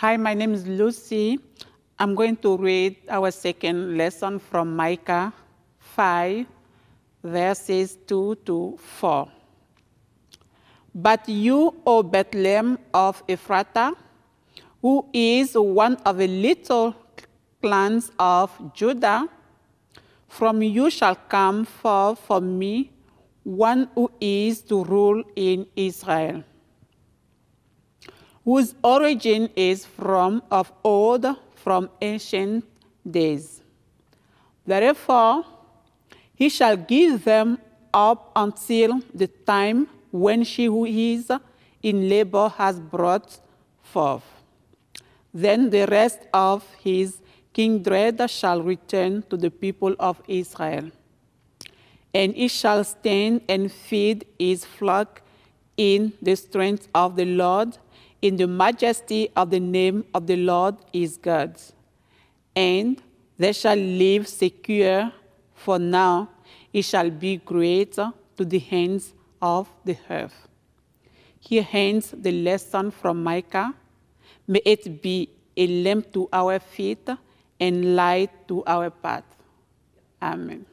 Hi, my name is Lucie. I'm going to read our second lesson from Micah 5, verses 2 to 4. But you, O Bethlehem of Ephrathah, who is one of the little clans of Judah, from you shall come forth for me one who is to rule in Israel, whose origin is from of old, from ancient days. Therefore, he shall give them up until the time when she who is in labor has brought forth. Then the rest of his kindred shall return to the people of Israel. And he shall stand and feed his flock in the strength of the Lord, in the majesty of the name of the Lord his God. And they shall live secure, for now it shall be great to the hands of the earth. Here ends the lesson from Micah. May it be a lamp to our feet and light to our path. Amen.